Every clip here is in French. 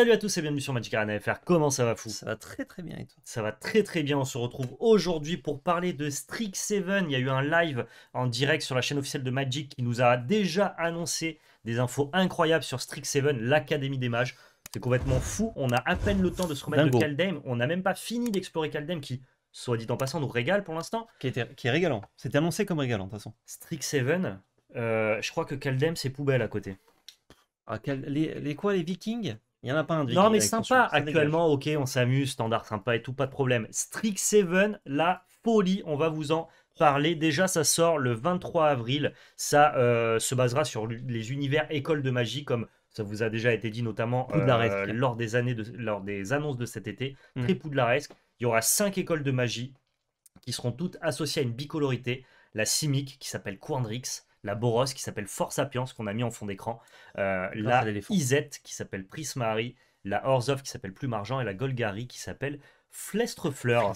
Salut à tous et bienvenue sur Magic Arena FR. Comment ça va fou Ça va très très bien et toi? Ça va très très bien. On se retrouve aujourd'hui pour parler de Strix 7. Il y a eu un live en direct sur la chaîne officielle de Magic qui nous a déjà annoncé des infos incroyables sur Strix 7, l'Académie des Mages. C'est complètement fou. On a à peine le temps de se remettre Dingo. de Kaldheim. On n'a même pas fini d'explorer Kaldheim qui, soit dit en passant, nous régale pour l'instant. qui, était- qui est régalant. C'était annoncé comme régalant de toute façon. Strix 7, euh, je crois que Kaldheim c'est poubelle à côté. Ah, les, les quoi, les Vikings? Il y en a pas un de Non, mais avec sympa. Actuellement, ok, on s'amuse, standard sympa et tout, pas de problème. Strix 7, la folie, on va vous en parler. Déjà, ça sort le 23 avril. Ça euh, se basera sur les univers écoles de magie, comme ça vous a déjà été dit, notamment euh, lors, des années de, lors des annonces de cet été. Mm. Très poudlaresque. Il y aura cinq écoles de magie qui seront toutes associées à une bicolorité. La Simic, qui s'appelle Quandrix. La Boros, qui s'appelle Force Sapiens, qu'on a mis en fond d'écran. Euh, la. Izette, qui s'appelle Prismari la Orzhov qui s'appelle Plume Argent et la Golgari qui s'appelle Flestrefleur.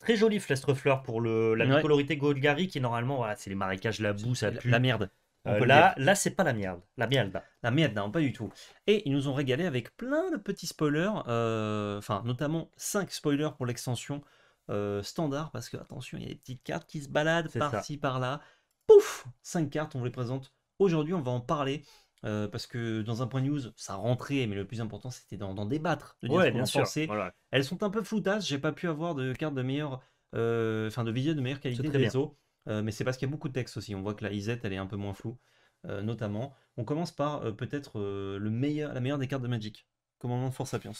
Très joli Flestrefleur pour le, la Ouais. bicolorité Golgari qui normalement voilà, c'est les marécages, la boue, ça La, pue. la merde. Euh, là, là c'est pas la merde. La merde. La merde, non, pas du tout. Et ils nous ont régalé avec plein de petits spoilers, euh, enfin notamment 5 spoilers pour l'extension euh, standard, parce que attention, il y a des petites cartes qui se baladent par-ci, par-là. Pouf 5 cartes, on vous les présente. Aujourd'hui, on va en parler. euh, parce que dans un point news, ça rentrait, mais le plus important c'était d'en débattre, de dire ce Ouais, qu'on bien en sûr. pensait. Voilà. Elles sont un peu floutasses, j'ai pas pu avoir de cartes de meilleure, euh, enfin de visuel de meilleure qualité bien. réseaux, euh, mais c'est parce qu'il y a beaucoup de texte aussi. On voit que la IZ elle est un peu moins floue, euh, notamment. On commence par peut-être le meilleur, la meilleure des cartes de Magic, commandement de Force Sapiens?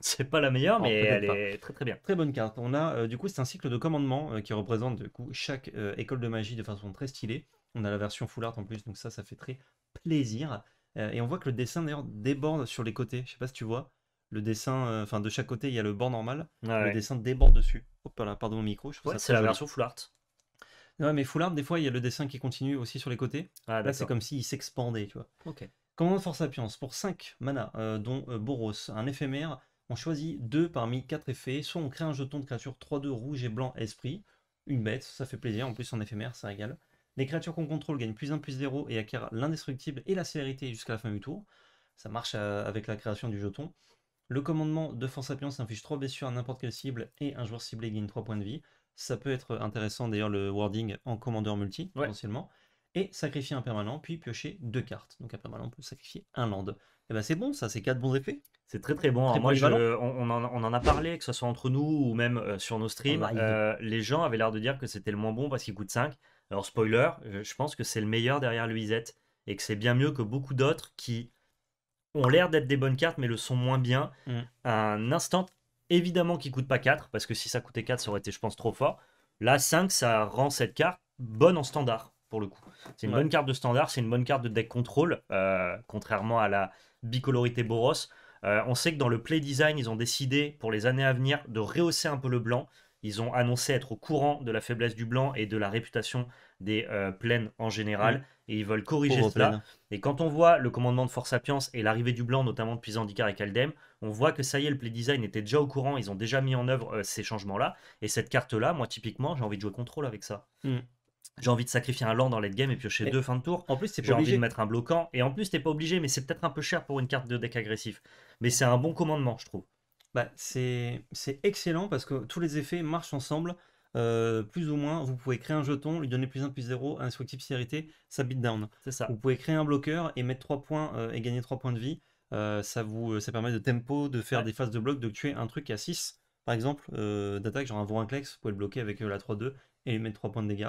C'est pas la meilleure, Non, mais elle pas. est très très bien. Très bonne carte. On a euh, du coup c'est un cycle de commandement euh, qui représente du coup chaque euh, école de magie de façon très stylée. On a la version full art en plus, donc ça ça fait très plaisir. Et on voit que le dessin d'ailleurs déborde sur les côtés. Je sais pas si tu vois. Le dessin, enfin de chaque côté il y a le bord normal. Ouais, Le dessin déborde dessus. Hop là, pardon mon micro. Ouais, c'est la joli. version full art. Ouais, mais full art, des fois, il y a le dessin qui continue aussi sur les côtés. Ah, Là, c'est comme s'il s'expandait, tu vois. Ok. Commandant de Force Sapiens, pour 5 mana, dont Boros, un éphémère, on choisit 2 parmi 4 effets. Soit on crée un jeton de créature 3-2 rouge et blanc esprit, une bête, ça fait plaisir, en plus en éphémère, ça régale. Les créatures qu'on contrôle gagnent plus 1 plus 0 et acquièrent l'indestructible et la célérité jusqu'à la fin du tour. Ça marche euh, avec la création du jeton. Le commandement de Force Sapiens inflige 3 blessures à n'importe quelle cible et un joueur ciblé gagne 3 points de vie. Ça peut être intéressant d'ailleurs le wording en commandeur multi, Ouais. potentiellement. Et sacrifier un permanent, puis piocher deux cartes. Donc un permanent peut sacrifier un land. Et ben c'est bon, ça, c'est quatre bons effets. C'est très très bon. Alors moi, je- on, on en, on en a parlé, que ce soit entre nous ou même euh, sur nos streams. live. euh, les gens avaient l'air de dire que c'était le moins bon parce qu'il coûte 5. Alors, spoiler, je, je pense que c'est le meilleur derrière le et que c'est bien mieux que beaucoup d'autres qui ont l'air d'être des bonnes cartes mais le sont moins bien. Mm. Un instant, évidemment, qui coûte pas 4 parce que si ça coûtait 4, ça aurait été, je pense, trop fort. Là, 5, ça rend cette carte bonne en standard pour le coup. C'est une Ouais. bonne carte de standard, c'est une bonne carte de deck contrôle, euh, contrairement à la bicolorité Boros. Euh, on sait que dans le play design, ils ont décidé pour les années à venir de rehausser un peu le blanc. Ils ont annoncé être au courant de la faiblesse du blanc et de la réputation des euh, plaines en général. Et ils veulent corriger Pauvre cela. plaine. Et quand on voit le commandement de Force Sapiens et l'arrivée du blanc, notamment depuis Zendikar et Kaldheim, on voit que ça y est, le play design était déjà au courant. Ils ont déjà mis en œuvre euh, ces changements-là. Et cette carte-là, moi, typiquement, j'ai envie de jouer contrôle avec ça. Mm. J'ai envie de sacrifier un land dans late game et piocher Et- deux fins de tour. En plus, c'est J'ai envie de mettre un bloquant. Et en plus, t'es pas obligé, mais c'est peut-être un peu cher pour une carte de deck agressif. Mais c'est un bon commandement, je trouve. Bah, c'est excellent parce que tous les effets marchent ensemble. euh, plus ou moins, vous pouvez créer un jeton, lui donner plus 1, plus 0, indestructible célérité, ça beat down. C'est ça. Vous pouvez créer un bloqueur et mettre 3 points euh, et gagner 3 points de vie. Euh, ça vous ça permet de tempo, de faire Ouais. des phases de bloc, de tuer un truc à 6, par exemple, d'attaque, genre un Vorinclex, vous pouvez le bloquer avec la 3-2 et lui mettre 3 points de dégâts.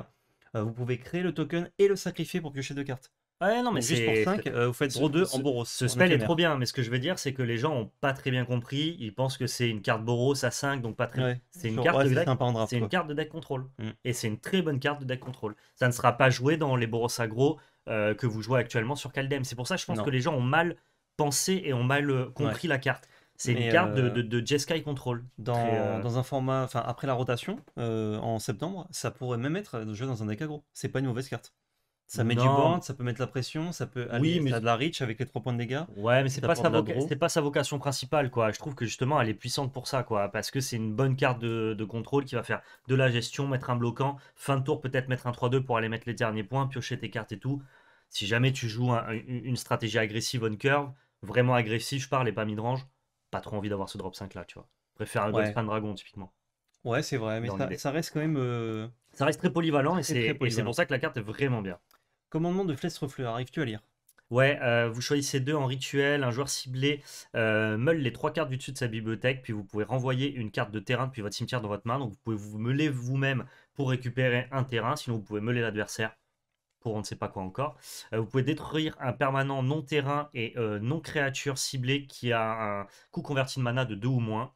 Vous pouvez créer le token et le sacrifier pour piocher deux cartes. Ouais, non, mais juste pour c'est. 5, vous faites draw 2 ce- en Boros. Ce spell est trop bien, mais ce que je veux dire, c'est que les gens ont pas très bien compris. Ils pensent que c'est une carte Boros à 5, donc pas très. Ouais. C'est une Genre, carte ouais, de c'est deck. C'est une carte de deck contrôle. Mm. Et c'est une très bonne carte de deck contrôle. Ça ne sera pas joué dans les Boros aggro euh, que vous jouez actuellement sur Kaldheim. C'est pour ça que je pense Non. que les gens ont mal pensé et ont mal euh, compris la carte. C'est une carte de, euh, de, de Jeskai Control. Dans, Très, euh, dans un format, enfin après la rotation, euh, en septembre, ça pourrait même être joué dans un deck aggro. C'est pas une mauvaise carte. Ça met du board, ça peut mettre la pression, ça peut aller, mais- ça a de la reach avec les 3 points de dégâts. Ouais, mais c'est pas, sa voca- pas sa vocation principale, quoi. Je trouve que justement, elle est puissante pour ça, quoi. Parce que c'est une bonne carte de, de contrôle qui va faire de la gestion, mettre un bloquant, fin de tour, peut-être mettre un 3-2 pour aller mettre les derniers points, piocher tes cartes et tout. Si jamais tu joues un- une stratégie agressive on curve, vraiment agressive, je parle, et pas midrange, pas trop envie d'avoir ce drop 5 là, tu vois. Je préfère un Ouais. Dragon typiquement. Ouais, c'est vrai, mais ça, reste quand même. euh, Ça reste très polyvalent et Très, c'est et pour ça que la carte est vraiment bien. Commandement de Flesrefleur, arrives-tu à lire? Ouais, euh, vous choisissez deux en rituel, un joueur ciblé euh, meule les trois cartes du dessus de sa bibliothèque, puis vous pouvez renvoyer une carte de terrain depuis votre cimetière dans votre main. Donc vous pouvez vous meuler vous-même pour récupérer un terrain, sinon vous pouvez meuler l'adversaire pour on ne sait pas quoi encore. Euh, vous pouvez détruire un permanent non terrain et non créature ciblé qui a un coût converti de mana de 2 ou moins.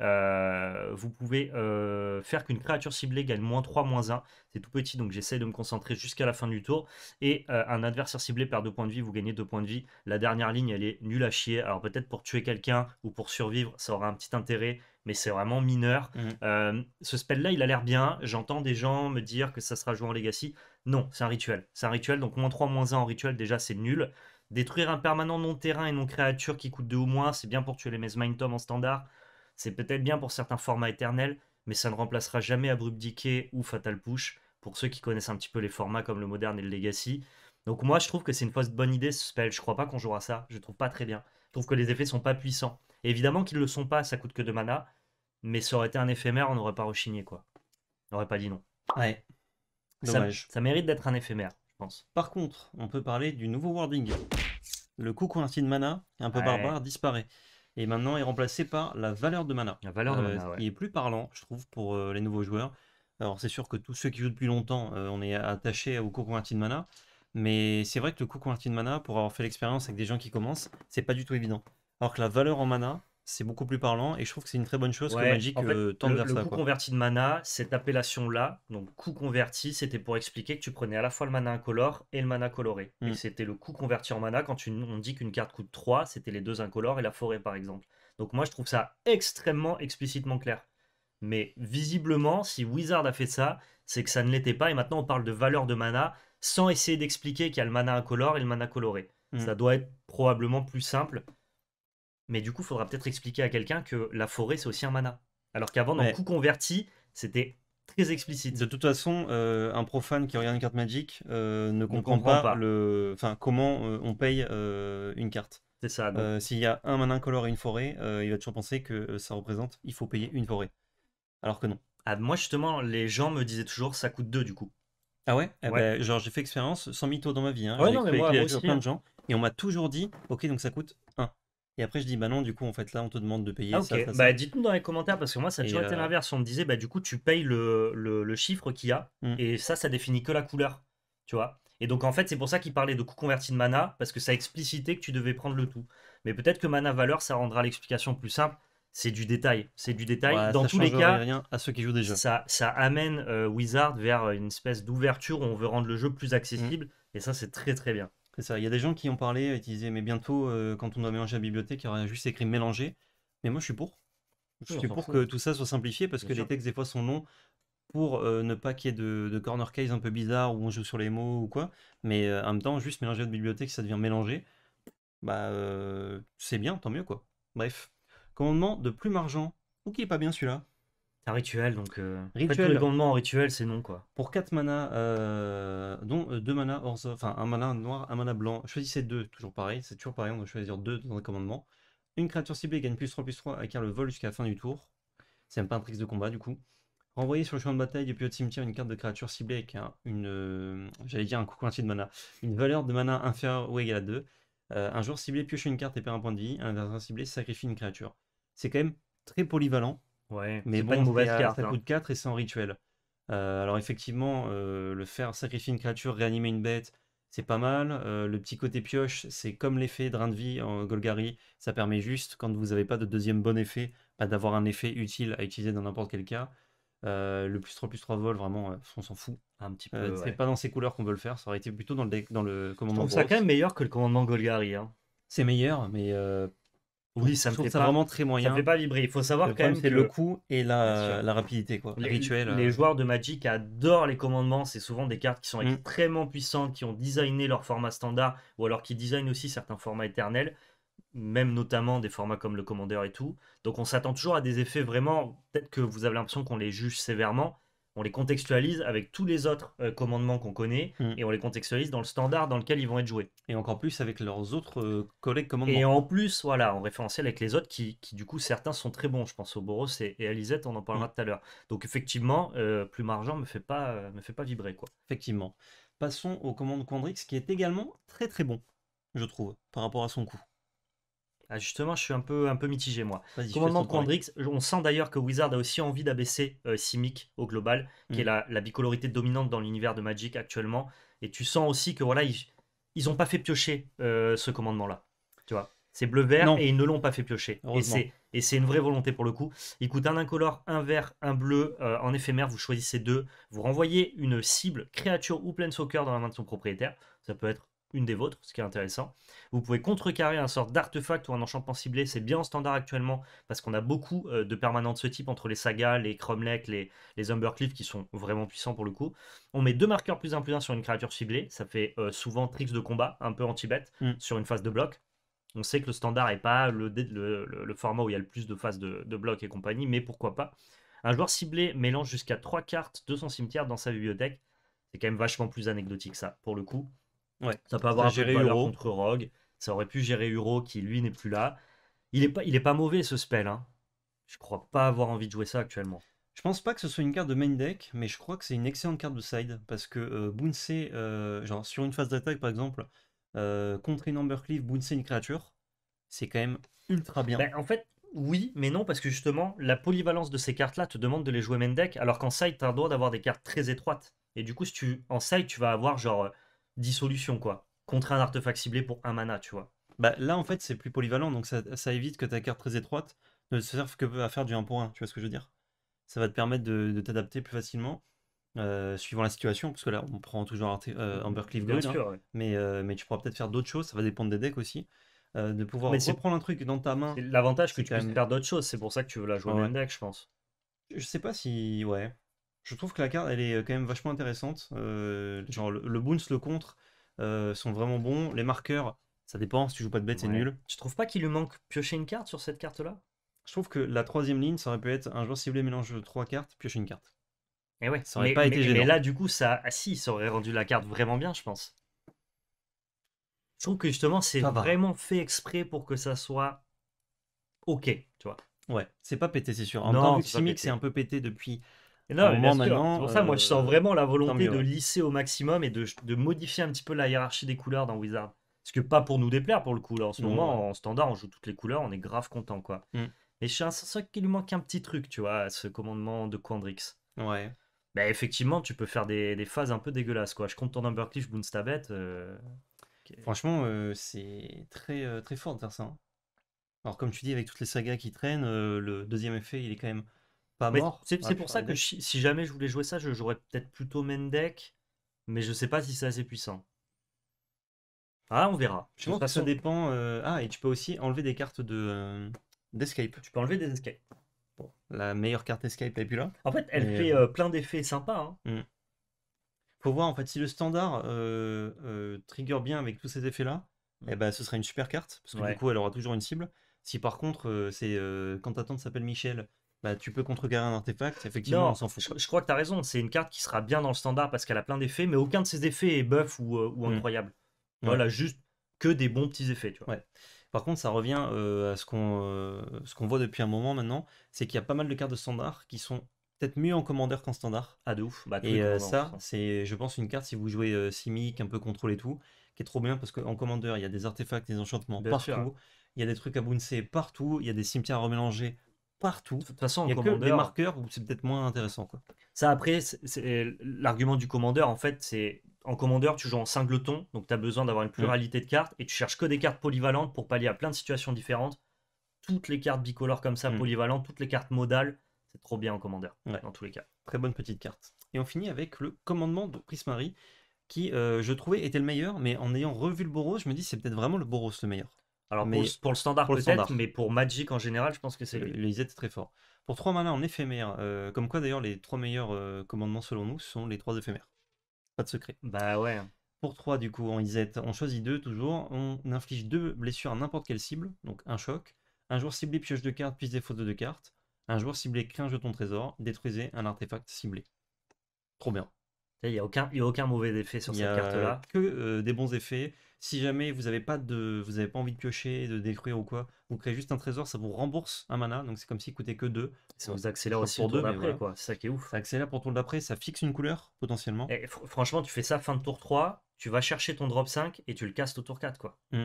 Euh, vous pouvez euh, faire qu'une créature ciblée gagne moins 3, moins 1. C'est tout petit, donc j'essaie de me concentrer jusqu'à la fin du tour. Et euh, un adversaire ciblé perd 2 points de vie, vous gagnez 2 points de vie. La dernière ligne, elle est nulle à chier. Alors peut-être pour tuer quelqu'un ou pour survivre, ça aura un petit intérêt, mais c'est vraiment mineur. Euh, ce spell-là, il a l'air bien. J'entends des gens me dire que ça sera joué en Legacy. Non, c'est un rituel. C'est un rituel, donc moins 3, moins 1 en rituel, déjà, c'est nul. Détruire un permanent non terrain et non créature qui coûte 2 ou moins, c'est bien pour tuer les Maze Mind Tom en standard. C'est peut-être bien pour certains formats éternels, mais ça ne remplacera jamais Abrupt Decay ou Fatal Push, pour ceux qui connaissent un petit peu les formats comme le moderne et le Legacy. Donc moi, je trouve que c'est une fausse bonne idée ce spell. Je crois pas qu'on jouera ça. Je trouve pas très bien. Je trouve que les effets sont pas puissants. Et évidemment qu'ils le sont pas, ça coûte que de mana. Mais ça aurait été un éphémère, on n'aurait pas rechigné quoi. On n'aurait pas dit non. Ouais. Ça- Dommage. Ça, mérite d'être un éphémère, je pense. Par contre, on peut parler du nouveau wording. Le coût converti de mana, un peu Ouais. barbare, disparaît. Et maintenant est remplacé par la valeur de mana. La valeur de Euh, mana, ouais. qui est plus parlant, je trouve, pour euh, les nouveaux joueurs. Alors, c'est sûr que tous ceux qui jouent depuis longtemps, euh, on est attaché au coût converti de mana. Mais c'est vrai que le coût converti de mana, pour avoir fait l'expérience avec des gens qui commencent, c'est pas du tout évident. Alors que la valeur en mana, c'est beaucoup plus parlant. Et je trouve que c'est une très bonne chose que Magic en fait, euh, le, vers le ça. coût converti de mana, cette appellation-là, donc coût converti, c'était pour expliquer que tu prenais à la fois le mana incolore et le mana coloré. Et Mm. c'était le coût converti en mana quand tu- on dit qu'une carte coûte 3, c'était les deux incolores et la forêt par exemple. Donc moi je trouve ça extrêmement explicitement clair. Mais visiblement, si Wizard a fait ça, c'est que ça ne l'était pas et maintenant on parle de valeur de mana sans essayer d'expliquer qu'il y a le mana incolore et le mana coloré. Mm. Ça doit être probablement plus simple. Mais du coup, il faudra peut-être expliquer à quelqu'un que la forêt, c'est aussi un mana. Alors qu'avant, dans Ouais. le coup converti, c'était très explicite. De toute façon, euh, un profane qui regarde une carte Magic euh, ne comprend, comprend pas, pas. le, enfin comment euh, on paye euh, une carte. C'est ça. Euh, S'il y a un mana incolore et une forêt, euh, il va toujours penser que ça représente, il faut payer une forêt. Alors que non. Ah, moi, justement, les gens me disaient toujours, ça coûte 2 du coup. Ah ouais, Eh Ouais. ben, Genre j'ai fait expérience sans mytho dans ma vie. Hein. Ouais, J'ai non, mais fait moi- avec moi sur aussi, plein hein. de gens et on m'a toujours dit, ok donc ça coûte 1. Et après je dis bah non du coup en fait là on te demande de payer Ah, ok. ça, ça. Bah, dites-nous dans les commentaires parce que moi, ça a toujours été euh, l'inverse. On me disait, bah, du coup, tu payes le, le- le chiffre qu'il y a Mm. et ça, ça définit que la couleur. Tu vois Et donc, en fait, c'est pour ça qu'il parlait de coût converti de mana parce que ça explicitait que tu devais prendre le tout. Mais peut-être que mana valeur, ça rendra l'explication plus simple. C'est du détail. C'est du détail. Ouais, dans tous les cas, rien à ceux qui jouent déjà. ça, ça amène euh, Wizard vers une espèce d'ouverture où on veut rendre le jeu plus accessible. Et ça, c'est très très bien. C'est ça. Il y a des gens qui ont parlé et qui disaient mais bientôt euh, quand on doit mélanger la bibliothèque il y aura juste écrit mélanger. Mais moi je suis pour. Je Oui, suis pour que tout ça soit simplifié parce Bien que sûr. les textes des fois sont longs pour euh, ne pas qu'il y ait de, de corner case un peu bizarre où on joue sur les mots ou quoi. Mais euh, en même temps, juste mélanger votre bibliothèque, ça devient mélangé. Bah, euh, c'est bien, tant mieux quoi. Bref. Commandement de plume argent. Ok, pas bien celui-là? C'est un rituel, donc. Euh... Rituel. en rituel, c'est non, quoi. Pour 4 mana, euh, dont 2 mana hors, enfin un mana noir, un mana blanc, choisissez 2, toujours pareil, c'est toujours pareil, on doit choisir 2 dans un commandement. Une créature ciblée gagne plus 3 plus 3, acquiert le vol jusqu'à la fin du tour. C'est même pas un tricks de combat du coup. Renvoyez sur le champ de bataille depuis votre cimetière une carte de créature ciblée avec un, une, euh, j'allais dire un coup de mana, une valeur de mana inférieure ou égale à 2. Euh, un joueur ciblé pioche une carte et perd un point de vie, un adversaire ciblé sacrifie une créature. C'est quand même très polyvalent. Ouais, Mais bon, pas une mauvaise c'est à- carte. ça hein. coûte 4 et c'est en rituel. Euh, alors effectivement, euh, le faire sacrifier une créature, réanimer une bête, c'est pas mal. Euh, le petit côté pioche, c'est comme l'effet drain de vie en Golgari. Ça permet juste, quand vous n'avez pas de deuxième bon effet, bah, d'avoir un effet utile à utiliser dans n'importe quel cas. Le plus 3 plus 3 vol, vraiment, on s'en fout. Un petit peu. Ouais. C'est pas dans ces couleurs qu'on veut le faire, ça aurait été plutôt dans le, deck- dans le Je commandement trouve ça quand même meilleur que le commandement Golgari. Hein. C'est meilleur, mais Oui, ça me fait ça pas, vraiment très ça moyen. me fait pas vibrer. Il faut savoir Le quand même c'est que le coup et la, rapidité, quoi. les, Rituel. les euh, joueurs de Magic adorent les commandements. C'est souvent des cartes qui sont Mm. extrêmement puissantes, qui ont designé leur format standard, ou alors qui designent aussi certains formats éternels, même notamment des formats comme le Commander et tout. Donc on s'attend toujours à des effets vraiment. Peut-être que vous avez l'impression qu'on les juge sévèrement. On les contextualise avec tous les autres euh, commandements qu'on connaît Mm. et on les contextualise dans le standard dans lequel ils vont être joués. Et encore plus avec leurs autres euh, collègues commandements. Et en plus, voilà, en référentiel avec les autres qui, qui, du coup, certains sont très bons. Je pense au Boros et, et à Lisette, on en parlera Mm. tout à l'heure. Donc, effectivement, euh, Plume Argent me fait pas, euh, me fait pas vibrer, quoi. Effectivement. Passons aux commandes Quandrix, qui est également très très bon, je trouve, par rapport à son coût. Ah, justement, je suis un peu, un peu mitigé, moi. Commandement. Quandrix, on sent d'ailleurs que Wizard a aussi envie d'abaisser euh, Simic au global, qui est Mm. la, la bicolorité dominante dans l'univers de Magic actuellement. Et tu sens aussi que voilà, ils, ils ont pas fait piocher euh, ce commandement-là. Tu vois, c'est bleu-vert et ils ne l'ont pas fait piocher. Et Heureusement. c'est et c'est une vraie volonté pour le coup. Il coûte un incolore, un vert, un bleu euh, en éphémère. Vous choisissez deux. Vous renvoyez une cible, créature ou planeswalker dans la main de son propriétaire. Ça peut être une des vôtres, ce qui est intéressant. Vous pouvez contrecarrer un sort d'artefact ou un enchantement ciblé. C'est bien en standard actuellement parce qu'on a beaucoup euh, de permanents de ce type entre les sagas, les Cromlech, les, les Umbercliff qui sont vraiment puissants pour le coup. On met deux marqueurs plus un plus un sur une créature ciblée. Ça fait euh, souvent tricks de combat, un peu anti-bet, Mm. sur une phase de bloc. On sait que le standard n'est pas le, format où il y a le plus de phases de, de bloc et compagnie, mais pourquoi pas. Un joueur ciblé mélange jusqu'à trois cartes de son cimetière dans sa bibliothèque. C'est quand même vachement plus anecdotique ça, pour le coup. Ouais. Ça peut avoir Ça un peu contre Rogue. Ça aurait pu gérer Uro qui lui n'est plus là. Il est pas, il est pas mauvais ce spell. Hein. Je crois pas avoir envie de jouer ça actuellement. Je pense pas que ce soit une carte de main deck, mais je crois que c'est une excellente carte de side, parce que euh, Boonsay, euh, genre sur une phase d'attaque par exemple, euh, contre une Ambercleave, Boonsay une créature, c'est quand même ultra bien. Ben, en fait, oui, mais non, parce que justement, la polyvalence de ces cartes-là te demande de les jouer main deck, alors qu'en side, tu as le droit d'avoir des cartes très étroites. Et du coup, si tu, en side, tu vas avoir genre 10 solutions, quoi. Contre un artefact ciblé pour un mana, tu vois. Bah, là en fait c'est plus polyvalent, donc ça, ça évite que ta carte très étroite ne se serve que à faire du 1 pour 1, tu vois ce que je veux dire Ça va te permettre de, de t'adapter plus facilement, euh, suivant la situation, parce que là on prend toujours euh, Ambercleave Bien Gold, hein, ouais. mais, euh, mais tu pourras peut-être faire d'autres choses, ça va dépendre des decks aussi, euh, de pouvoir Mais reprendre un truc dans ta main. L'avantage que tu puisses même- faire d'autres choses, c'est pour ça que tu veux la jouer Ouais. main deck, je pense. Je sais pas si. Ouais. Je trouve que la carte, elle est quand même vachement intéressante. Euh, genre, le, le bounce, le contre euh, sont vraiment bons. Les marqueurs, ça dépend. Si tu joues pas de bête, c'est nul. Tu trouves pas qu'il lui manque piocher une carte sur cette carte-là? Je trouve que la troisième ligne, ça aurait pu être un joueur ciblé mélange de trois cartes, piocher une carte. Eh ouais, Ça aurait mais, pas été gênant. mais là, du coup, ça, ah si, ça aurait rendu la carte vraiment bien, je pense. Je trouve que justement, c'est vraiment fait exprès pour que ça soit ok, tu vois. Ouais, c'est pas pété, c'est sûr. En Non, même temps, vu que Simic, c'est un peu pété depuis. Et non, mais moment bien sûr, maintenant, c'est pour ça, moi, je sens euh, vraiment la volonté mieux, de lisser au maximum et de, de modifier un petit peu la hiérarchie des couleurs dans Wizard. Parce que pas pour nous déplaire, pour le coup. Là, en ce Non, moment, en standard, on joue toutes les couleurs, on est grave content, quoi. Mm. Mais je suis qu'il lui manque un petit truc, tu vois, à ce commandement de Quandrix. Ouais. Bah, effectivement, tu peux faire des, des phases un peu dégueulasses, quoi. Je compte ton Umbercliff, Boonstabet. Euh... ok. Franchement, euh, c'est très, euh, très fort de faire ça. hein. Alors, comme tu dis, avec toutes les sagas qui traînent, le deuxième effet, il est quand même pas Mais mort. c'est pour ça que si, jamais je voulais jouer ça, je jouerais peut-être plutôt main deck, mais je sais pas si c'est assez puissant. Ah, on verra. Je pense que ça dépend. euh, Ah, et tu peux aussi enlever des cartes de euh, d'escape. tu peux enlever des escapes. Bon, la meilleure carte escape est plus là. En fait, elle Mais, fait euh, plein d'effets sympas. hein. Faut voir en fait si le standard euh, trigger bien avec tous ces effets-là, Mm. eh ben, ce sera une super carte parce que Ouais. du coup elle aura toujours une cible. Si par contre c'est quand ta tante s'appelle Michel, bah, tu peux contrecarrer un artefact, effectivement Non, on s'en fout. je, je crois que tu as raison. C'est une carte qui sera bien dans le standard parce qu'elle a plein d'effets, mais aucun de ces effets est buff ou, euh, ou Mm. incroyable. Ouais. Voilà, juste que des bons petits effets. Tu vois. Ouais. Par contre, ça revient euh, à ce qu'on euh, ce qu'on voit depuis un moment maintenant, c'est qu'il y a pas mal de cartes de standard qui sont peut-être mieux en commandeur qu'en standard. Ah, de ouf. Bah, Et ça, façon. c'est, je pense, une carte si vous jouez Simic, un peu contrôle et tout, qui est trop bien parce qu'en commandeur, il y a des artefacts, des enchantements Bien partout, sûr. il y a des trucs à bouncer partout, il y a des cimetières à remélanger partout. De toute façon, Il y a que des marqueurs où c'est peut-être moins intéressant. Quoi. Ça, après, l'argument du commandeur, en fait, c'est en commandeur, tu joues en singleton, donc tu as besoin d'avoir une pluralité de cartes et tu cherches que des cartes polyvalentes pour pallier à plein de situations différentes. Toutes les cartes bicolores comme ça, Mm. polyvalentes, toutes les cartes modales, c'est trop bien en commandeur, Ouais. dans tous les cas. Très bonne petite carte. Et on finit avec le commandement de Prismari, qui euh, je trouvais était le meilleur, mais en ayant revu le Boros, je me dis c'est peut-être vraiment le Boros le meilleur. Alors Mais pour, le, pour le standard peut-être, mais pour Magic en général, je pense que c'est Le, lui. le est très fort. Pour 3 mana en éphémère, euh, comme quoi d'ailleurs les trois meilleurs euh, commandements selon nous sont les trois éphémères. Pas de secret. Bah ouais. Pour 3 du coup en Izet, on choisit 2 toujours, on inflige 2 blessures à n'importe quelle cible, donc un choc. Un joueur ciblé pioche 2 cartes, puis défaut de 2 cartes. Un joueur ciblé crée un jeton trésor, détruisez un artefact ciblé. Trop bien. Il n'y a, aucun- il y a aucun mauvais effet sur y cette carte-là. que euh, des bons effets. Si jamais vous n'avez pas de, vous avez pas envie de piocher, de détruire ou quoi, vous créez juste un trésor, ça vous rembourse un mana, donc c'est comme s'il coûtait que 2. Ça vous accélère aussi tour le tour d'après, voilà. quoi. C'est ça qui est ouf. Ça accélère pour le tour d'après, ça fixe une couleur potentiellement. Et fr- franchement, tu fais ça fin de tour 3, tu vas chercher ton drop 5 et tu le castes au tour 4, quoi. Mm.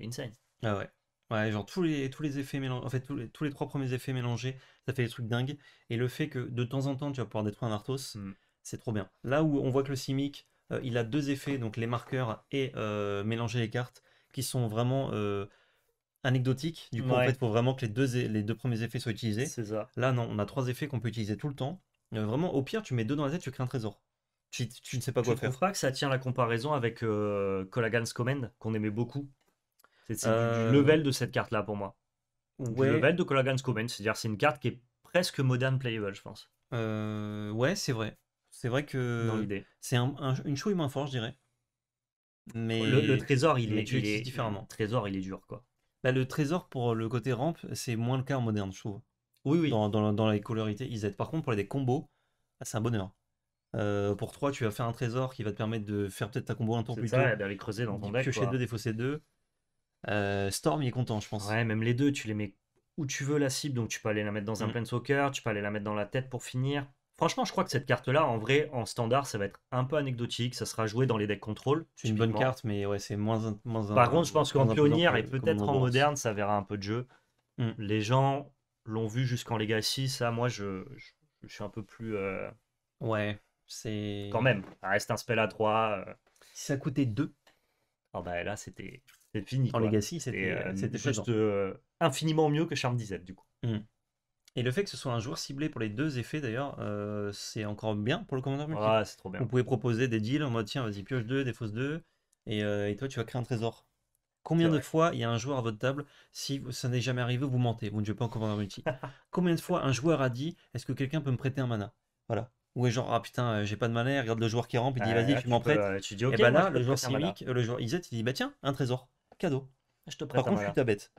C'est insane. Ah ouais. Ouais, genre tous les, tous les effets mélangés, en fait tous les, tous les trois premiers effets mélangés, ça fait des trucs dingues. Et le fait que de temps en temps tu vas pouvoir détruire un Arthos, Mm. C'est trop bien. Là où on voit que le Simic, euh, il a deux effets, donc les marqueurs et euh, mélanger les cartes, qui sont vraiment euh, anecdotiques. Du coup, en fait, il faut vraiment que les deux, les deux premiers effets soient utilisés. C'est ça. Là, non, on a trois effets qu'on peut utiliser tout le temps. Vraiment, au pire, tu mets deux dans la tête, tu crées un trésor. Tu, tu ne sais pas quoi faire. trouves pas que ça tient la comparaison avec Colagan's Command, qu'on aimait beaucoup C'est du- level de cette carte-là pour moi. Ouais, level de Colagan's Command, c'est-à-dire c'est une carte qui est presque modern playable, je pense, euh, ouais, c'est vrai. C'est vrai que c'est un- un- une chouille moins fort, je dirais. Mais Le, le trésor, il est, tu il l'utilises est- différemment. le trésor, il est dur, quoi. Bah, le trésor pour le côté rampe, c'est moins le cas en moderne, je trouve. Oui, oui. Dans, dans, dans les colorités IZ. Par contre, pour les combos, ah, c'est un bonheur. Euh, pour 3, tu vas faire un trésor qui va te permettre de faire peut-être ta combo un tour plus tôt. d'aller creuser dans ton deck. Piocher quoi. 2, défausser 2. Euh, Storm, il est content, je pense. Ouais, même les deux, tu les mets où tu veux la cible, donc tu peux aller la mettre dans un Mm. planeswalker, tu peux aller la mettre dans la tête pour finir. Franchement, je crois que cette carte-là, en vrai, en standard, ça va être un peu anecdotique, ça sera joué dans les decks contrôle. C'est une bonne carte, mais ouais, c'est moins, moins Par contre, je pense qu'en que- et peut-être en moderne, ça verra un peu de jeu. Mm. Les gens l'ont vu jusqu'en Legacy, ça, moi, je, je, je suis un peu plus. euh, Ouais, c'est. Quand même, ça reste un spell à 3. Si ça coûtait 2 Ah bah là, c'était fini. en quoi. Legacy, C'était c'était euh, juste euh, infiniment mieux que Charm 17, du coup. Et le fait que ce soit un joueur ciblé pour les deux effets, d'ailleurs, euh, c'est encore bien pour le commandeur multi. Ah, c'est trop bien. Vous pouvez proposer des deals en mode tiens, vas-y, pioche 2, défausse 2, et, euh, et toi, tu vas créer un trésor. Combien de fois il y a un joueur à votre table, si ça n'est jamais arrivé, vous mentez, vous ne jouez pas en commandeur multi Combien de fois un joueur a dit est-ce que quelqu'un peut me prêter un mana? Voilà. Ou est genre, ah putain, euh, j'ai pas de mana, regarde le joueur qui rampe, il dit vas-y, tu m'en prêtes. Tu dis, et bah moi, là, le joueur civique, le joueur IZ, il dit bah tiens, un trésor, cadeau. Je te prête Par contre, je suis ta bête.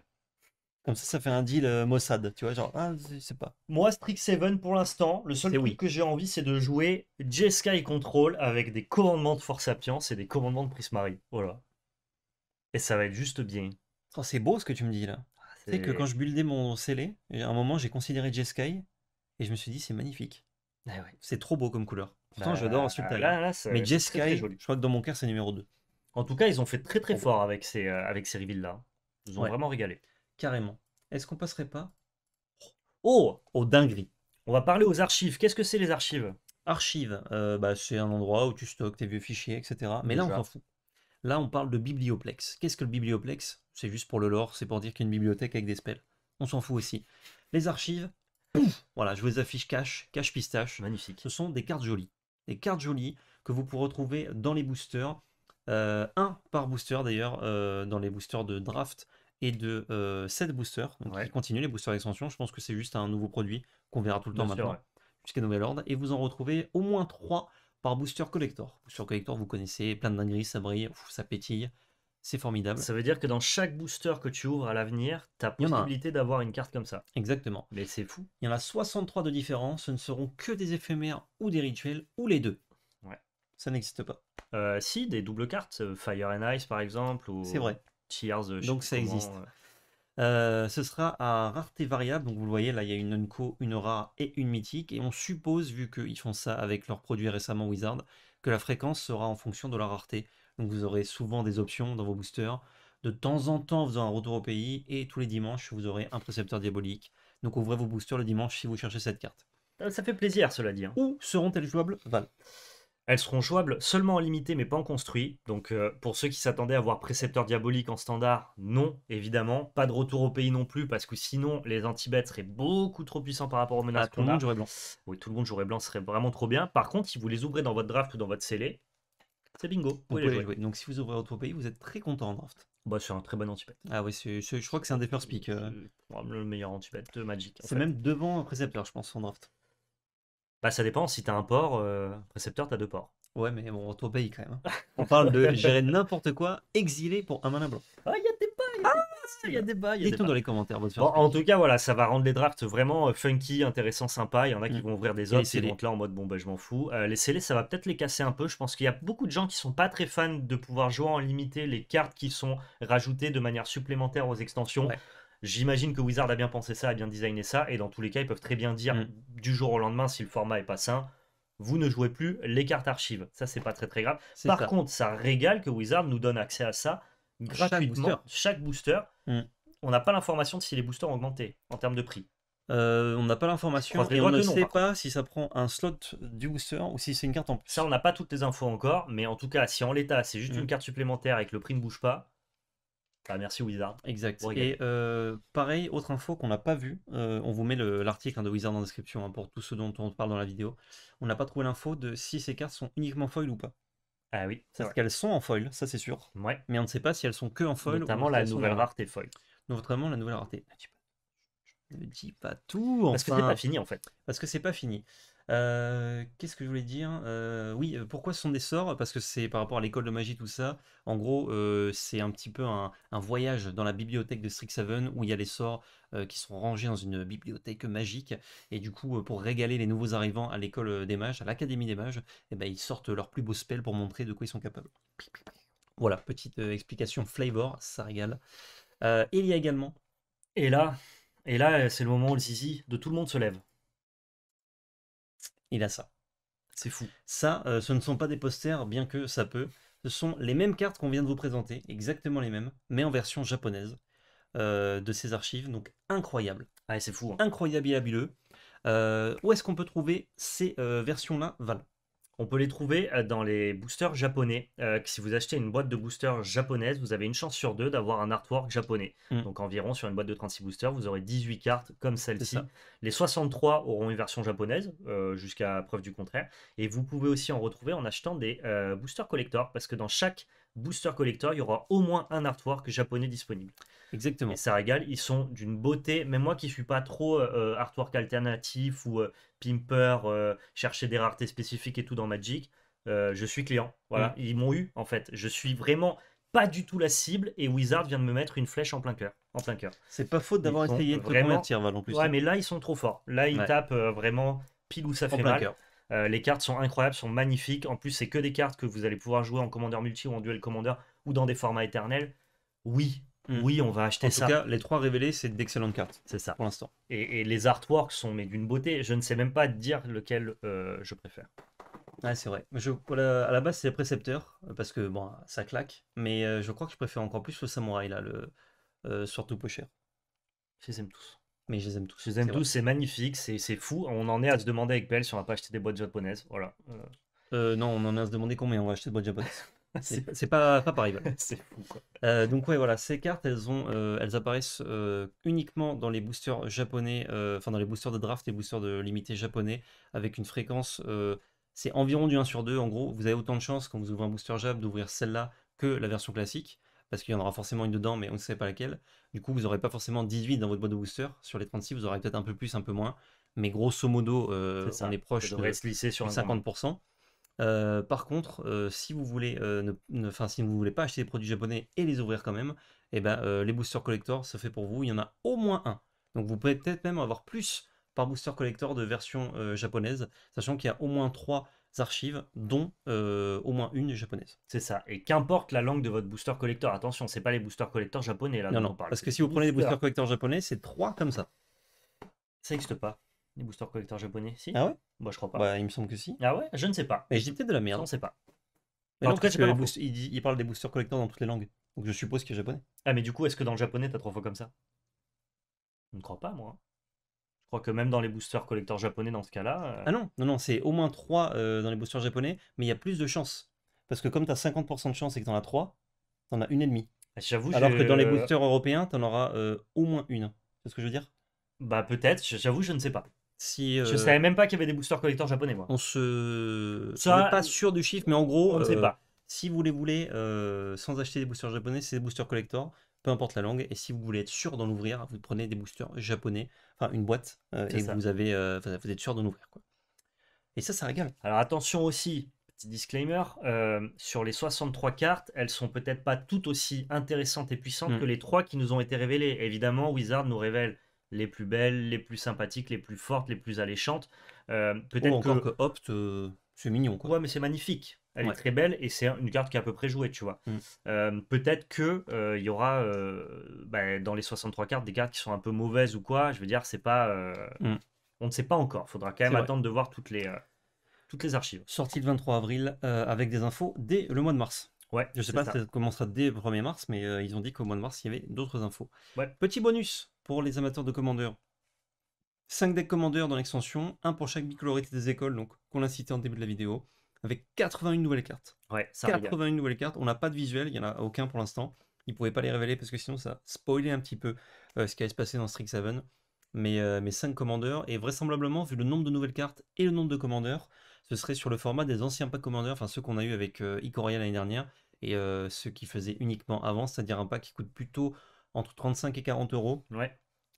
Comme ça, ça fait un deal euh, Mossad, tu vois, genre, ah, c'est c'est pas. Moi, Strixhaven, pour l'instant, le seul truc oui. que j'ai envie, c'est de jouer Jeskai Control avec des commandements de Force Sapiens et des commandements de Prismari. Voilà. Et ça va être juste bien. Oh, c'est beau ce que tu me dis là. Tu sais que quand je buildais mon scellé, à un moment, j'ai considéré Jeskai, et je me suis dit, c'est magnifique. Ah ouais. C'est trop beau comme couleur. Pourtant, Bah, j'adore là, là, c'est- Mais Jeskai, je crois que dans mon cœur, c'est numéro 2. En tout cas, ils ont fait très très fort avec ces, euh, avec ces reveals-là. Ils nous ont Ouais. vraiment régalé. Carrément. Est-ce qu'on passerait pas? Oh aux dingueries On va parler aux archives. Qu'est-ce que c'est les archives? Archive, euh, bah, c'est un endroit où tu stockes tes vieux fichiers, etc. Mais là, on s'en fout. Là, on parle de biblioplex. Qu'est-ce que le biblioplex? C'est juste pour le lore, c'est pour dire qu'il y a une bibliothèque avec des spells. On s'en fout aussi. Les archives, pouf, voilà, je vous les affiche cache, cache pistache. Magnifique. Ce sont des cartes jolies. Des cartes jolies que vous pourrez retrouver dans les boosters. Euh, un par booster d'ailleurs, euh, dans les boosters de draft et de euh, 7 boosters. Donc Ouais. ils continuent les boosters d'extension. Je pense que c'est juste un nouveau produit qu'on verra tout le temps sûr, maintenant ouais. jusqu'à nouvel ordre, et vous en retrouvez au moins 3 par booster collector. Booster collector, vous connaissez, plein de dingueries, ça brille, ouf, ça pétille, c'est formidable. Ça veut dire que dans chaque booster que tu ouvres à l'avenir, tu as possibilité d'avoir une carte comme ça. Exactement. Mais c'est fou. Il y en a 63 de différents, ce ne seront que des éphémères ou des rituels, ou les deux. Ouais. Ça n'existe pas. Euh, si, des doubles cartes, euh, Fire and Ice par exemple, ou C'est vrai. Donc ça comment, existe. euh. Euh, ce sera à rareté variable, donc vous le voyez là, il y a une unco, une rare et une mythique, et on suppose, vu qu'ils font ça avec leurs produits récemment Wizard, que la fréquence sera en fonction de la rareté. Donc vous aurez souvent des options dans vos boosters. De temps en temps, vous aurez un retour au pays, et tous les dimanches, vous aurez un précepteur diabolique. Donc ouvrez vos boosters le dimanche si vous cherchez cette carte. Euh, Ça fait plaisir, cela dit. hein. Où seront-elles jouables? Val Elles seront jouables seulement en limité, mais pas en construit. Donc, euh, pour ceux qui s'attendaient à voir Précepteur Diabolique en standard, non, évidemment. Pas de retour au pays non plus, parce que sinon, les anti-bêtes seraient beaucoup trop puissants par rapport aux menaces Ah, tout le monde jouerait blanc. Oui, tout le monde jouerait blanc, ce serait vraiment trop bien. Par contre, si vous les ouvrez dans votre draft ou dans votre scellé, c'est bingo. Vous Vous pouvez pouvez les les jouer. jouer. Donc si vous ouvrez au pays, vous êtes très content en draft. Bah, c'est un très bon anti-bête. Ah oui, je crois que c'est un des first pick. euh. C'est probablement le meilleur anti-bête de Magic. C'est même devant un précepteur, je pense, en draft. Bah, ça dépend. Si t'as un port, euh, Précepteur, t'as deux ports. Ouais, mais bon, retour au pays quand même. hein. On parle de gérer n'importe quoi, exilé pour un mana blanc. Ah, il y a des pas, y a des pas. Il y a débat, il y a Dites-nous dans les commentaires votre Bon, en tout cas, voilà, ça va rendre les drafts vraiment euh, funky, intéressants, sympas. Il y en a qui Mm. vont ouvrir des Et les qui scellés. vont être là en mode bon, bah, je m'en fous. Euh, les scellés, ça va peut-être les casser un peu. Je pense qu'il y a beaucoup de gens qui sont pas très fans de pouvoir jouer en limité les cartes qui sont rajoutées de manière supplémentaire aux extensions. Ouais. J'imagine que Wizard a bien pensé ça, a bien designé ça, et dans tous les cas, ils peuvent très bien dire Mm. du jour au lendemain, si le format est pas sain, vous ne jouez plus les cartes archives. Ça, c'est pas très très grave. Par ça. contre, ça régale que Wizard nous donne accès à ça gratuitement. booster. Chaque booster. Mm. On n'a pas l'information de si les boosters ont augmenté en termes de prix. Euh, on n'a pas l'information et on ne non, sait pas si ça prend un slot du booster ou si c'est une carte en plus. Ça, on n'a pas toutes les infos encore, mais en tout cas, si en l'état, c'est juste Mm. une carte supplémentaire et que le prix ne bouge pas, merci Wizard. Exact. Et euh, pareil, autre info qu'on n'a pas vu, euh, on vous met le- l'article hein, de Wizard en description hein, pour tout ce dont on parle dans la vidéo. On n'a pas trouvé l'info de si ces cartes sont uniquement foil ou pas. Ah oui, c'est Parce qu'elles sont en foil, ça c'est sûr. Ouais, Mais on ne sait pas si elles sont que en foil notamment ou la nouvelle rareté foil. Notamment la nouvelle rareté. Ne dis pas tout, Parce que c'est pas fini en fait. Parce que c'est pas fini. Euh, Qu'est-ce que je voulais dire? Euh, Oui, euh, pourquoi ce sont des sorts? Parce que c'est par rapport à l'école de magie, tout ça. En gros, c'est un petit peu un, voyage dans la bibliothèque de Strixhaven où il y a les sorts qui sont rangés dans une bibliothèque magique. Et du coup, pour régaler les nouveaux arrivants à l'école des mages, à l'académie des mages, eh ben, ils sortent leurs plus beaux spells pour montrer de quoi ils sont capables. Voilà, petite explication flavor, ça régale. Il y a également Et là, et là, c'est le moment où le zizi de tout le monde se lève. Il a ça. C'est fou. Ça, euh, ce ne sont pas des posters, bien que ça peut. Ce sont les mêmes cartes qu'on vient de vous présenter, exactement les mêmes, mais en version japonaise euh, de ces archives. Donc incroyable, Ah, c'est fou. hein. incroyable et habilleux. Euh, où est-ce qu'on peut trouver ces versions-là, Val? On peut les trouver euh, dans les boosters japonais. Euh, si vous achetez une boîte de boosters japonaise, vous avez une chance sur deux d'avoir un artwork japonais. Mm. Donc environ sur une boîte de 36 boosters, vous aurez 18 cartes comme celle-ci. Les 63 auront une version japonaise, euh, jusqu'à preuve du contraire. Et vous pouvez aussi en retrouver en achetant des euh, boosters collector, parce que dans chaque booster collector, il y aura au moins un artwork japonais disponible. Exactement. Et ça régale, ils sont d'une beauté. Même moi qui suis pas trop euh, artwork alternatif ou euh, pimper, euh, chercher des raretés spécifiques et tout dans Magic, je suis client. Voilà, Mm. ils m'ont eu en fait. Je suis vraiment pas du tout la cible et Wizard vient de me mettre une flèche en plein cœur. En plein cœur. C'est pas faute d'avoir essayé de te vraiment- convertir, Val, en plus. Ouais, mais là ils sont trop forts. Là ils Ouais. tapent vraiment pile où ça en fait mal. cœur. Euh, les cartes sont incroyables, sont magnifiques. En plus, c'est que des cartes que vous allez pouvoir jouer en commandeur multi ou en duel commandeur ou dans des formats éternels. Oui, Mm. oui, on va acheter En ça. tout cas, les trois révélés, c'est d'excellentes cartes, c'est ça. pour l'instant. Et, et les artworks sont mais d'une beauté. Je ne sais même pas dire lequel euh, je préfère. Ouais, c'est vrai. Je, à la base, c'est les précepteurs, parce que bon, ça claque. Mais euh, je crois que je préfère encore plus le samouraï, là, le, surtout peu cher. Je les aime tous. Mais je les aime tous. Je les aime tous, c'est magnifique, c'est fou. On en est à se demander avec PL si on va pas acheter des boîtes japonaises. Voilà. Euh, non, on en a à se demander combien on va acheter de boîtes japonaises. c'est pas, pas pareil. voilà. c'est fou quoi. Euh, donc ouais, voilà, ces cartes, elles ont, euh, elles apparaissent euh, uniquement dans les boosters japonais, enfin dans les boosters de draft et boosters de limité japonais, avec une fréquence, c'est environ du 1 sur 2. En gros, vous avez autant de chances quand vous ouvrez un booster Jap d'ouvrir celle-là que la version classique, parce qu'il y en aura forcément une dedans, mais on ne sait pas laquelle. Du coup, vous n'aurez pas forcément 18 dans votre boîte de booster. Sur les 36, vous aurez peut-être un peu plus, un peu moins. Mais grosso modo, euh, on est proche de, se lisser sur du un gamin. 50%. Euh, par contre, euh, si vous voulez, euh, ne, enfin, si vous voulez pas acheter des produits japonais et les ouvrir quand même, eh ben, les boosters collector, ça fait pour vous. Il y en a au moins un. Donc vous pouvez peut-être même avoir plus par booster collector de version japonaise, sachant qu'il y a au moins trois archives, dont euh, au moins une japonaise. C'est ça. Et qu'importe la langue de votre booster collector, attention, c'est pas les boosters collector japonais là non, dont non, on parle. parce que si vous prenez des boosters. boosters collector japonais, c'est trois comme ça. Ça n'existe pas. Les boosters collector japonais, si? Ah ouais? Moi je crois pas. Bah, il me semble que si. Ah ouais? Je ne sais pas. Mais je dis peut-être de la merde. on sait pas. Mais En tout cas, il, il parle des boosters collector dans toutes les langues. Donc je suppose qu'il est japonais. Ah mais du coup, est-ce que dans le japonais t'as trois fois comme ça? Je ne crois pas moi. Je crois que même dans les boosters collector japonais dans ce cas-là. euh, Ah non, non, non, c'est au moins 3 dans les boosters japonais, mais il y a plus de chances. Parce que comme tu as 50% de chance et que tu en as 3, tu en as une et demie. J'avoue, Alors que dans les boosters européens, tu en auras euh, au moins une. C'est ce que je veux dire? Bah peut-être, j'avoue, je ne sais pas. Si Je euh, savais même pas qu'il y avait des boosters collector japonais moi. on se. Ça, on n'est pas sûr du chiffre, mais en gros, On ne sait euh, pas. si vous les voulez euh, sans acheter des boosters japonais, c'est des boosters collector, peu importe la langue. Et si vous voulez être sûr d'en ouvrir, vous prenez des boosters japonais, enfin une boîte, euh, et ça. vous, avez, euh, vous êtes sûr d'en ouvrir. Quoi. Et ça, ça régale. Alors attention aussi, petit disclaimer, euh, sur les 63 cartes, elles sont peut-être pas toutes aussi intéressantes et puissantes Mm. que les trois qui nous ont été révélées. Évidemment, Wizard nous révèle les plus belles, les plus sympathiques, les plus fortes, les plus alléchantes. Euh, peut-être que... que Opt, euh, c'est mignon quoi. Ouais, mais c'est magnifique. Elle Ouais. est très belle et c'est une carte qui est à peu près jouée, tu vois. Mm. Euh, peut-être que euh, il y aura euh, bah, dans les 63 cartes des cartes qui sont un peu mauvaises ou quoi. Je veux dire, c'est pas. euh, Mm. On ne sait pas encore. Faudra quand même attendre de voir toutes les, euh, toutes les archives. Sorti le 23 avril euh, avec des infos dès le mois de mars. Ouais, Je sais c'est pas ça. si ça commencera dès le 1er mars, mais euh, ils ont dit qu'au mois de mars, il y avait d'autres infos. Ouais. Petit bonus pour les amateurs de commandeurs. 5 decks commandeurs dans l'extension, un pour chaque bicolorité des écoles, donc qu'on a cité en début de la vidéo, avec 81 nouvelles cartes. Ouais, ça régale. 81 nouvelles cartes, on n'a pas de visuel, il n'y en a aucun pour l'instant. Ils ne pouvaient pas les révéler parce que sinon ça spoilait un petit peu euh, ce qui allait se passer dans Strixhaven. Mais, euh, mais 5 commandeurs, et vraisemblablement, vu le nombre de nouvelles cartes et le nombre de commandeurs, ce serait sur le format des anciens packs commandeurs, enfin ceux qu'on a eu avec euh, Ikoria l'année dernière, et euh, ceux qui faisaient uniquement avant, c'est-à-dire un pack qui coûte plutôt entre 35 et 40 euros, Ouais,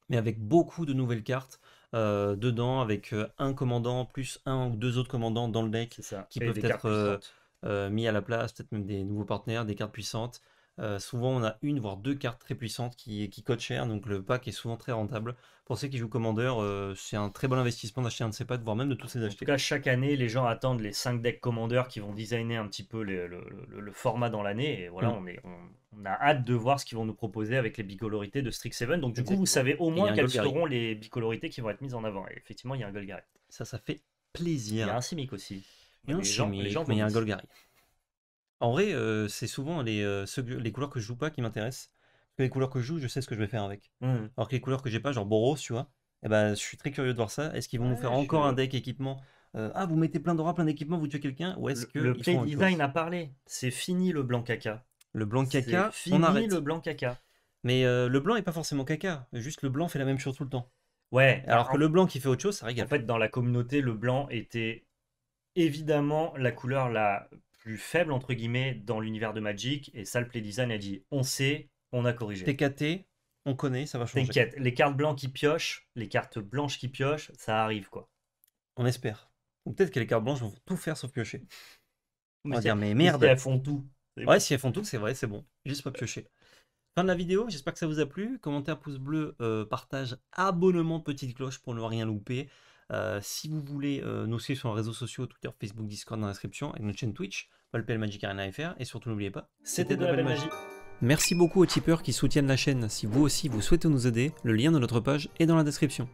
mais avec beaucoup de nouvelles cartes euh, dedans, avec euh, un commandant plus un ou deux autres commandants dans le deck qui Et peuvent être, euh, mis à la place, peut-être même des nouveaux partenaires, des cartes puissantes. Euh, souvent, on a une voire deux cartes très puissantes qui, qui coûtent cher, donc le pack est souvent très rentable. Pour ceux qui jouent commandeur, euh, c'est un très bon investissement d'acheter un de ces packs, voire même de tous les En tout acheter. cas, chaque année, les gens attendent les 5 decks commandeurs qui vont designer un petit peu les- le, le- le format dans l'année. Et voilà, Mm. on, est, on, on a hâte de voir ce qu'ils vont nous proposer avec les bicolorités de Strixhaven. Donc, du coup, vous savez au moins quelles seront les bicolorités qui vont être mises en avant. Et effectivement, il y a un Golgari. Ça, ça fait Il y plaisir. a un Simic aussi. Il y a un Les gens- les Chimique, gens mais il y a un. Golgari. En vrai, euh, c'est souvent les, euh, ceux que- les couleurs que je joue pas qui m'intéressent. Parce que les couleurs que je joue, je sais ce que je vais faire avec. Mm. Alors que les couleurs que j'ai pas, genre Boros, tu vois, eh ben, je suis très curieux de voir ça. Est-ce qu'ils vont nous Ouais, faire je encore un deck équipement euh, Ah, vous mettez plein d'aura, plein d'équipements, vous tuez quelqu'un Ou est-ce que Le, play font autre chose? design a parlé. C'est fini le blanc caca. Le blanc caca, on fini arrête. le blanc caca. Mais euh, le blanc est pas forcément caca. Juste le blanc fait la même chose tout le temps. Ouais, Alors en- que le blanc qui fait autre chose, ça En régale. fait, dans la communauté, le blanc était évidemment la couleur la plus faible, entre guillemets, dans l'univers de Magic. Et ça, le play design a dit on sait, on a corrigé. TKT, on connaît, ça va changer. T'inquiète, les cartes blancs qui piochent, les cartes blanches qui piochent, ça arrive quoi. On espère. Ou peut-être que les cartes blanches vont tout faire sauf piocher. On va Mais dire, mais merde. si elles font tout. C'est Ouais, si elles font tout, c'est vrai, c'est bon. Juste pas piocher. Fin de la vidéo, j'espère que ça vous a plu. Commentaire, pouce bleu, euh, partage, abonnement, petite cloche pour ne rien louper. Euh, si vous voulez euh, nous suivre sur les réseaux sociaux, Twitter, Facebook, Discord dans la description, et notre chaîne Twitch, Valpel Magic Arena FR, et surtout n'oubliez pas, C'était de la belle magie. Merci beaucoup aux tipeurs qui soutiennent la chaîne. Si vous aussi vous souhaitez nous aider, le lien de notre page est dans la description.